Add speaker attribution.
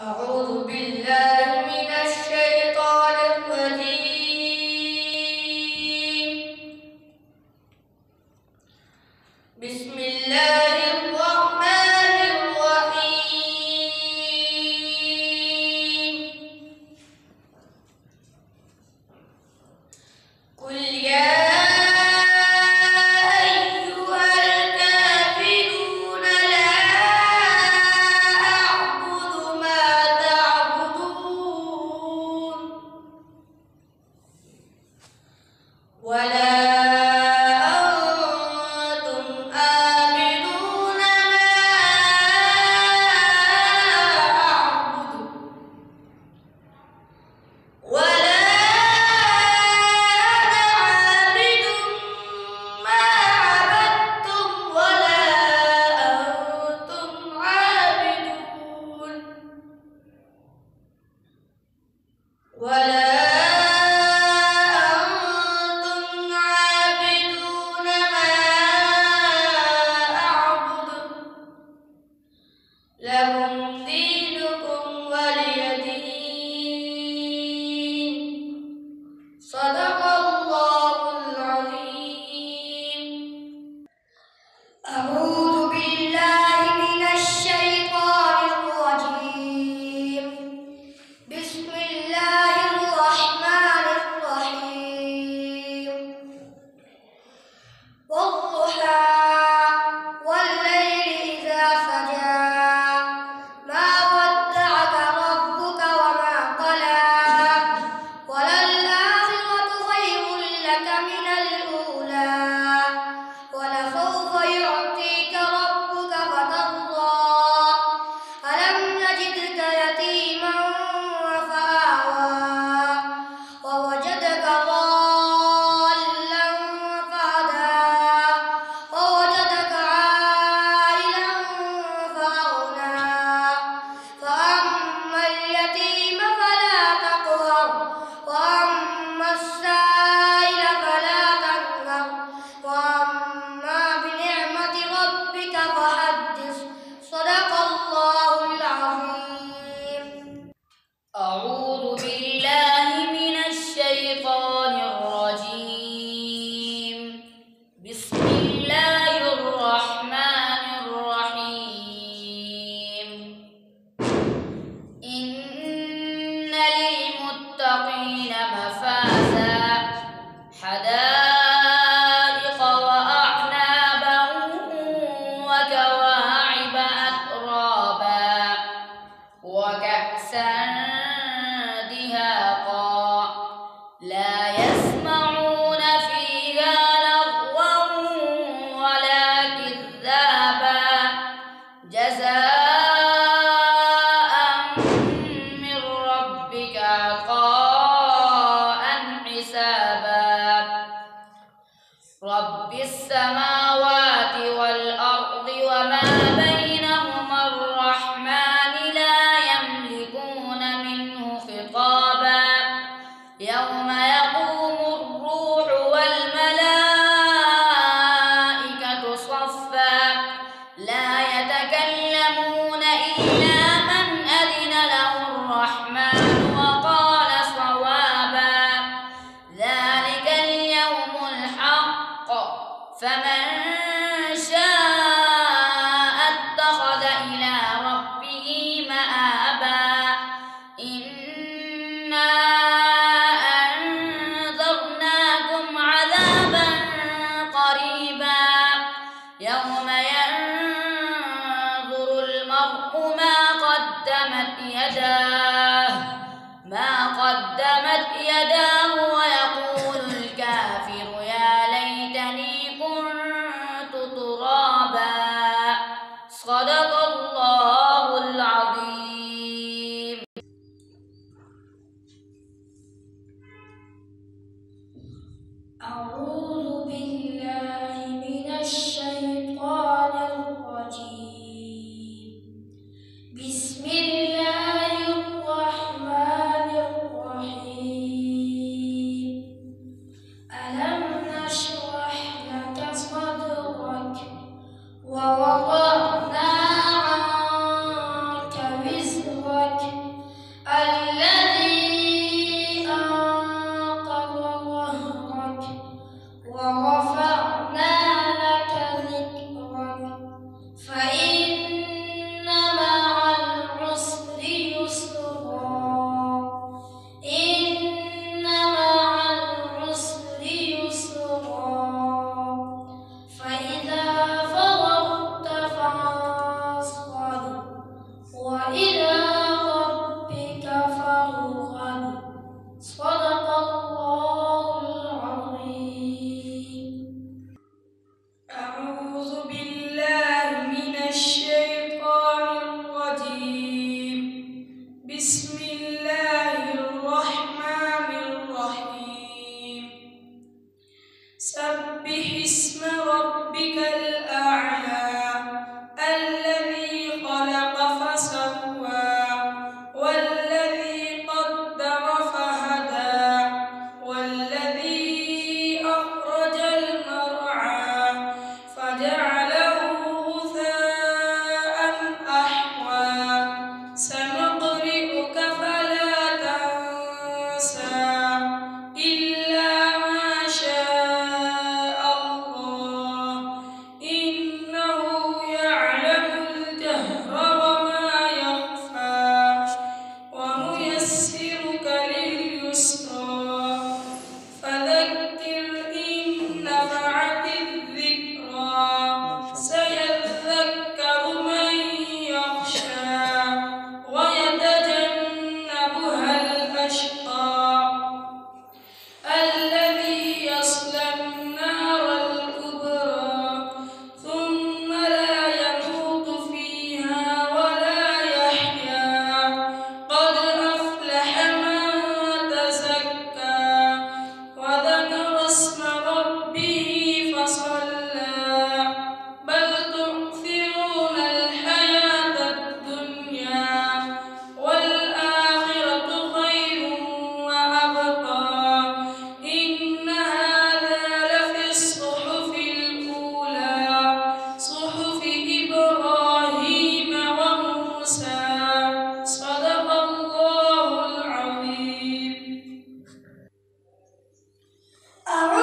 Speaker 1: أعوذ بالله من الشيطان الرجيم. بسم الله الرحمن الرحيم. قل يا ولا
Speaker 2: Sama. وإلى ربه مآبا. إنا أنذرناكم عذابا قريبا. يوم ينظر المرء ما قدمت يداه. ما قدمت يداه. All right.